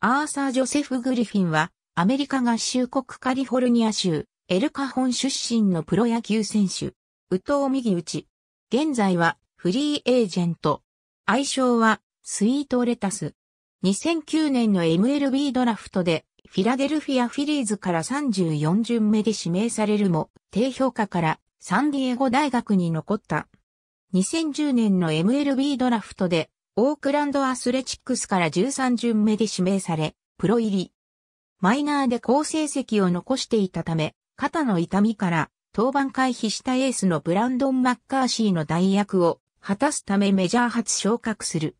アーサー・ジョセフ・グリフィンは、アメリカ合衆国カリフォルニア州、エルカホン出身のプロ野球選手。宇藤右打ち。現在は、フリーエージェント。愛称は、スイートレタス。2009年の MLB ドラフトで、フィラデルフィアフィリーズから34巡目で指名されるも、低評価からサンディエゴ大学に残った。2010年の MLB ドラフトで、オークランドアスレチックスから13巡目で指名され、プロ入り。マイナーで好成績を残していたため、肩の痛みから登板回避したエースのブランドン・マッカーシーの代役を果たすためメジャー初昇格する。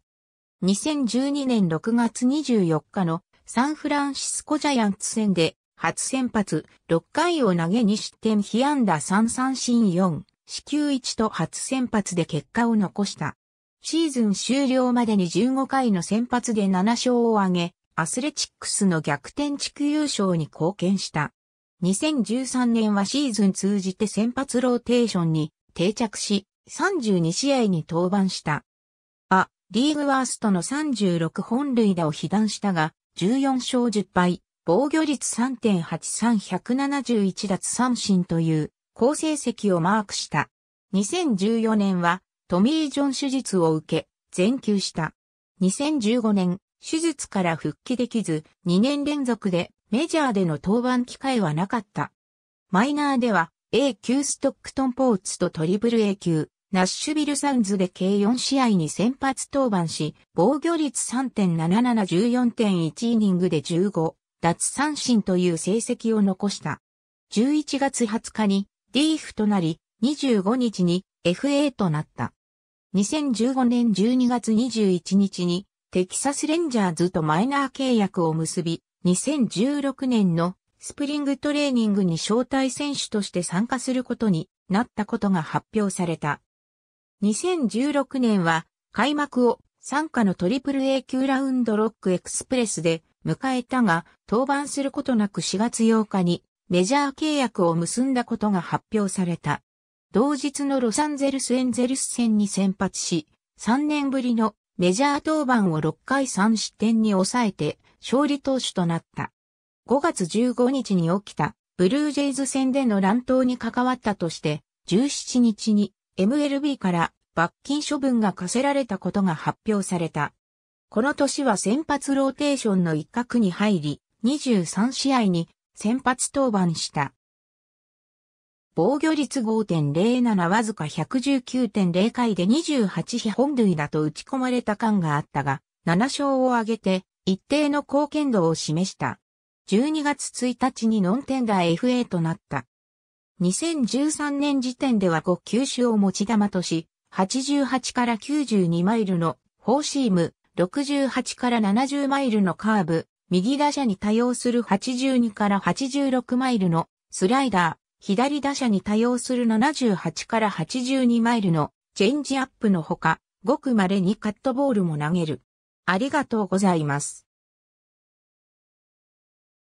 2012年6月24日のサンフランシスコジャイアンツ戦で初先発6回を投げ2失点被安打3三振4、死球1と初先発で結果を残した。シーズン終了までに15回の先発で7勝を挙げ、アスレチックスの逆転地区優勝に貢献した。2013年はシーズン通じて先発ローテーションに定着し、32試合に登板した。あ、リーグワーストの36本塁打を被弾したが、14勝10敗、防御率3.83-171奪三振という好成績をマークした。2014年はトミー・ジョン手術を受け、全休した。2015年、手術から復帰できず、2年連続でメジャーでの登板機会はなかった。マイナーでは A 級ストックトンポーツとトリプル A 級ナッシュビルサウンズで計4試合に先発登板し、防御率3.7714.1イニングで15、奪三振という成績を残した。11月20日に DF となり、25日に FA となった。2015年12月21日にテキサスレンジャーズとマイナー契約を結び、2016年のスプリングトレーニングに招待選手として参加することになったことが発表された。2016年は開幕を参加のトリプル A 級ラウンドロックエクスプレスで迎えたが、登板することなく4月8日にメジャー契約を結んだことが発表された。同日のロサンゼルスエンゼルス戦に先発し、3年ぶりのメジャー登板を6回3失点に抑えて勝利投手となった。5月15日に起きたブルージェイズ戦での乱闘に関わったとして17日に MLB から罰金処分が課せられたことが発表された。この年は先発ローテーションの一角に入り23試合に先発登板した。防御率5.07わずか119.0回で28被本塁打と打ち込まれた感があったが、7勝を挙げて一定の貢献度を示した。12月1日にノンテンダー FA となった。2013年時点では5球種を持ち玉とし、88から92マイルのフォーシーム、68から70マイルのカーブ、右打者に対応する82から86マイルのスライダー、左打者に対応する78から82マイルのチェンジアップのほか、ごく稀にカットボールも投げる。ありがとうございます。